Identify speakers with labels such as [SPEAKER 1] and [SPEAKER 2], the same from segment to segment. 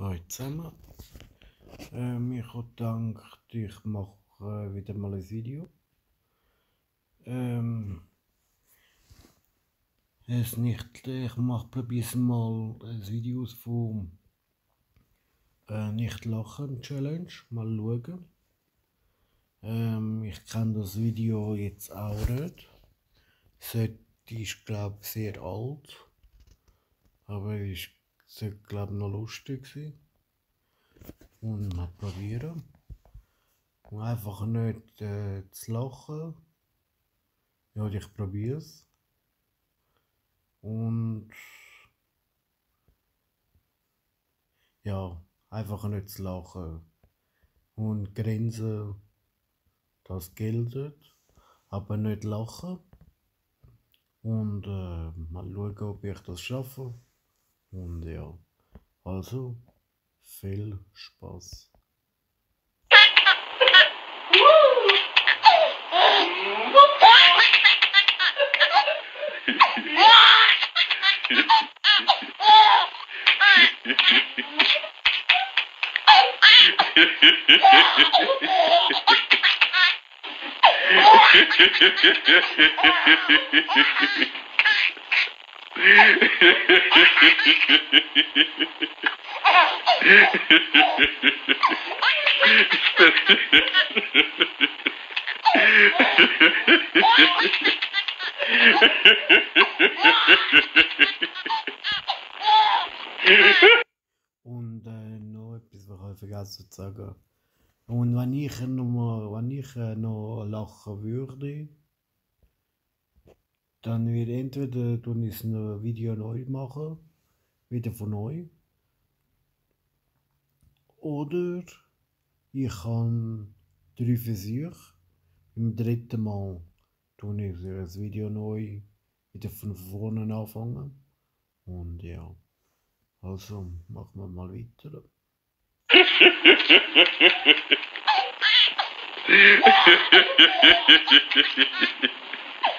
[SPEAKER 1] Hallo zusammen. Ähm, ich habe gedacht, ich mache äh, wieder mal ein Video. Ähm, es nicht, ich mache probiere mal ein Video von äh, Nicht Lachen Challenge. Mal schauen. Ähm, ich kenne das Video jetzt auch nicht. Es ist, glaube ich, sehr alt. Aber es sollte, glaube noch lustig sein. Und mal probieren. Und einfach nicht äh, zu lachen. Ja, ich probiere es. Und ja, einfach nicht zu lachen. Und grinsen, das gilt. Aber nicht lachen. Und äh, mal schauen, ob ich das schaffe. Und ja, also viel Spaß. Und äh, noch etwas, was ich vergessen zu sagen. Und wenn ich noch, wenn ich, äh, noch lachen würde, dann wird entweder tun ich ein Video neu machen, wieder von neu. Oder ich habe drei Versuche. Im dritten Mal tue ich das Video neu wieder von vorne anfangen. Und ja, also machen wir mal weiter.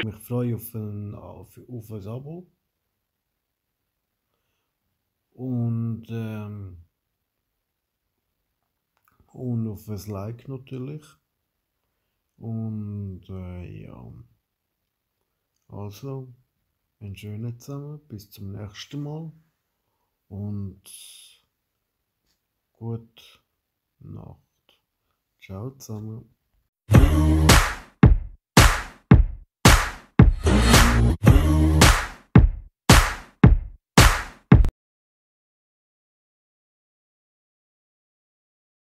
[SPEAKER 1] mich freue auf ein, auf, auf ein Abo. Und, ähm, und auf ein Like natürlich. Und äh, ja. Also, einen schönen zusammen. Bis zum nächsten Mal. Und gute Nacht. Ciao zusammen.